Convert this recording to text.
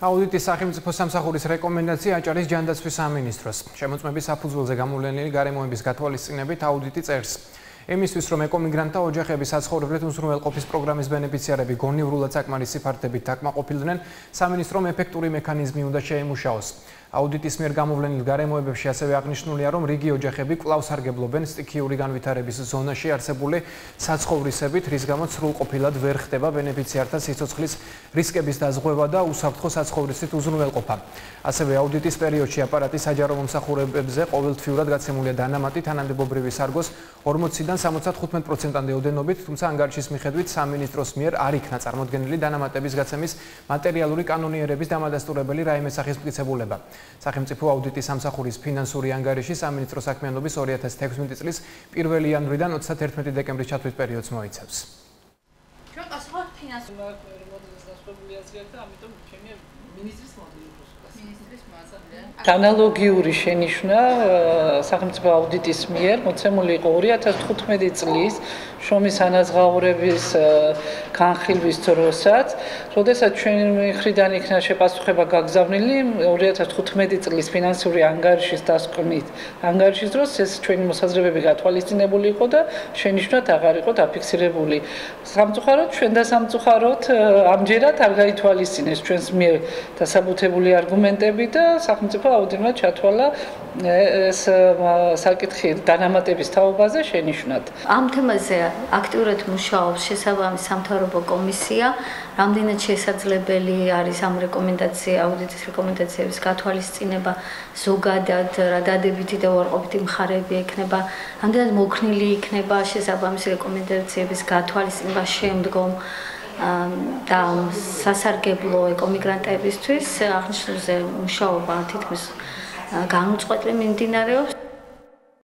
აუდიტის სახელმწიფო სამსახურის რეკომენდაცია აჭარის ჯანდაცვის სამინისტროს. შემოწმების საფუძველზე გამოვლენილი გარემოების გათვალისწინებით აუდიტი წერს. ემისთვის რომ ეკომიგრანტთა ოჯახების საცხოვრებლად უზრუნველყოფის პროგრამის ბენეფიციარები გონივრულად საკმარისი ფართებით დაკმაყოფილდნენ, სამინისტრომ ეფექტური მექანიზმი უნდა შეემუშაოს. აუდიტის მიერ გამოვლენილ გარემოებებში ასევე აღნიშნულია, რომ რიგი ოჯახები კვლავ სარგებლობენ სტიქიური განვითარების ზონაში არსებული საცხოვრისებით, რის გამოც სრულყოფილად ვერ ხდება ბენეფიციართა სიცოცხლის რისკების დაზღვევა და უსაფრთხო საცხოვრისით უზრუნველყოფა. ასევე აუდიტის პერიოდში აპარატის საჯარო მომსახურებებზე ყოველთვიურად გაცემულია დანამატი თანამდებობრივი სარგოს 40-დან 75%-მდე ოდენობით, თუმცა ანგარიშის მიხედვით სამინისტროს მიერ არ იქნა წარმოქმნილი დანამატების გაცემის მატერიალური კანონიერების დამადასტურებელი რაიმე სახის მტკიცებულება. სახელმწიფო აუდიტის სამსახურის ფინანსური ანგარიში სამინისტრო საქმიანობის 2016 წლის 1 იანვრიდან 31 დეკემბრის ჩათვლის პერიოდს მოიცავს. ჩვენ პასუხობ ფინანსურ მოდელს დასწრებული აზრი აქვს და ამიტომ ჩემი მინისტრის მოდელი ანალოგიური შენიშვნა სახელმწიფო აუდიტის მიერ მოცემული იყო 2015 წლის შრომის ანაზღაურების განხილვის დროსაც, როდესაც ჩვენი მხრიდან იქნა შეპასუხება გაგზავნილი 2015 წლის ფინანსური ანგარიშის დასკვნით. ანგარიშის დროს ეს ჩვენი მოსაზრებები გათვალისწინებული იყო და შენიშვნად აღარ იყო დაფიქსირებული. სამწუხაროდ ჩვენ და სამწუხაროდ ამჯერად არ გაითვალისწინეს ჩვენს მიერ დასაბუთებული არგუმენტები და სახელმწიფო აუდიტმა ჩათვალა ეს საკითხი დანამატების თაობაზე შენიშვნად. ამ თემაზე აქტიურად მუშაობს შესაბამის სამთავრობო კომისია. რამდენად შესაძლებელი არის ამ რეკომენდაცია, აუდიტის რეკომენდაციების გათვალისწინება ზოგადად რა დადებითი და უარყოფითი მხარეები ექნება, რამდენად მოქნილი იქნება შესაბამის რეკომენდაციების გათვალისწინება შემდგომ და სასარგებლო ეკომიგრანტებისთვის აღნიშნულზე მუშაობა თითქმის განუწყვეტლი მიმდინარეობს.